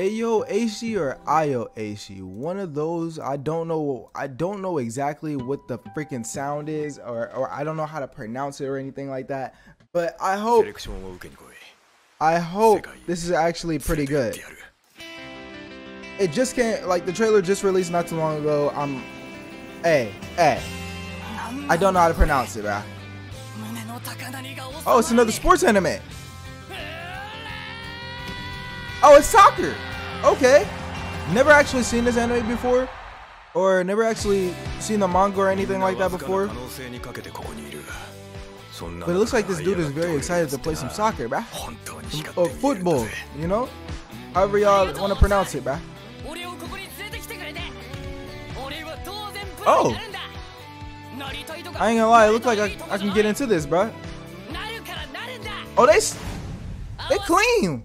Aishi or Aishi. One of those. I don't know. I don't know exactly what the freaking sound is, or or I don't know how to pronounce it or anything like that. But I hope. I hope this is actually pretty good. It just can't like the trailer just released not too long ago. I'm, hey, hey, I don't know how to pronounce it, bruh. Oh, it's another sports anime. Oh, it's soccer. Okay. Never actually seen this anime before, or never actually seen the manga or anything like that before. But it looks like this dude is very excited to play some soccer, bruh. Uh, football, you know? However y'all want to pronounce it, bruh. Oh! I ain't gonna lie, it looks like I, I can get into this, bruh. Oh, they, they clean!